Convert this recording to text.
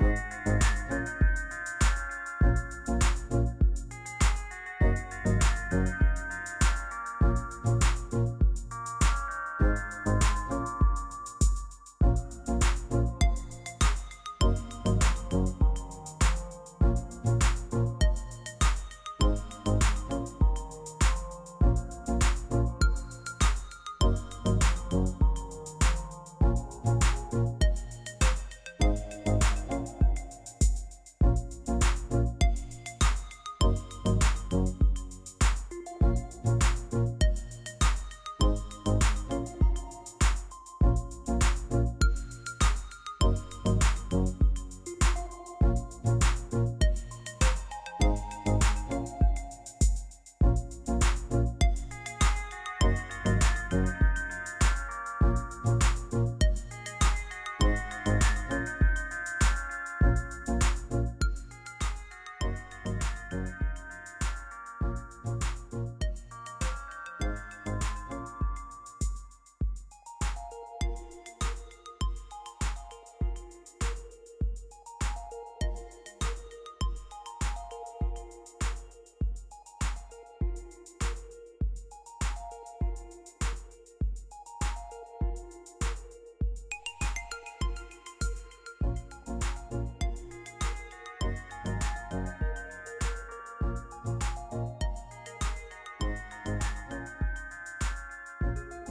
you